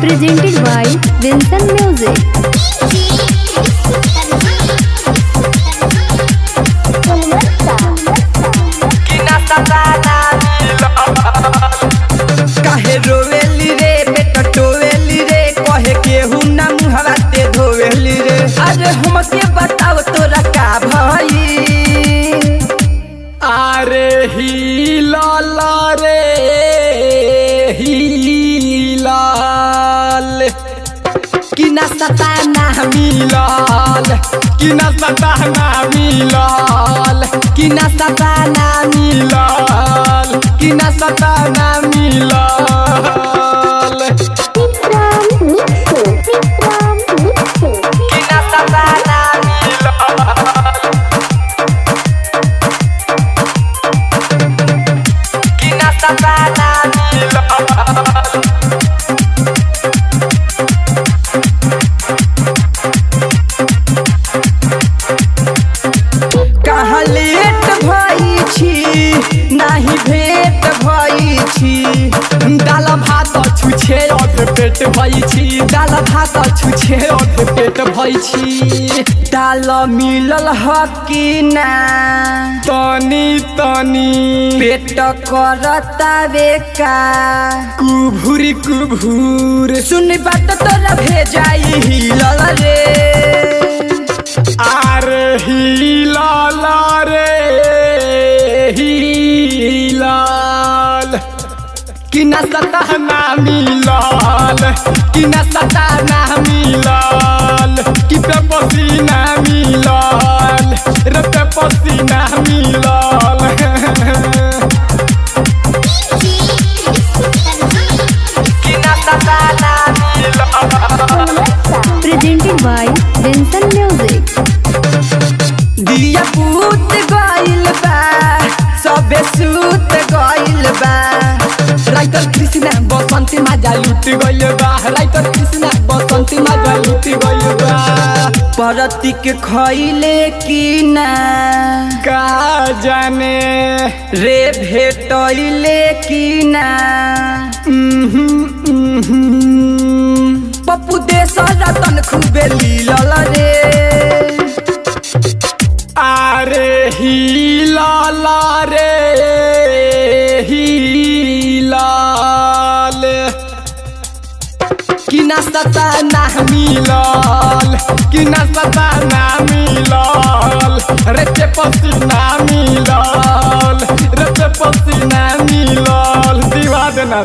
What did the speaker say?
presented by Vincent Music. कि ना ही लाला रे ही लाल। कि न सता ना मिलाल कि न सता ना मिलाल कि न सता ना मिलाल कि न सता ना मिलाल पेट भई छी दाल भात छुछे अध पेट भई छी। दाल मिलल ह कि ना? तनी तनी पेट करता बेका कुभुरी कुभुर सुन बात तोरा भेजाई हिलल रे। आर हिलाल रे, हिलाल। कि न सता ना मिलाल कि न सता By Vincent दिया पूत बा सूत बा। राइटर कृष्णा बसंती माजा लुट गइल बा राइटर कृष्णा बसंती माजा लुट गइल बा। खइले कि ना? का जाने? रे भेटैले कि ना? उहुं, उहुं। हिलल रे आरे हिलल रे हिलल कि ना ना मिलल कि ना ना मिलल रे ते पसीना मिलल रे ते पसीना मिलल दिवा देना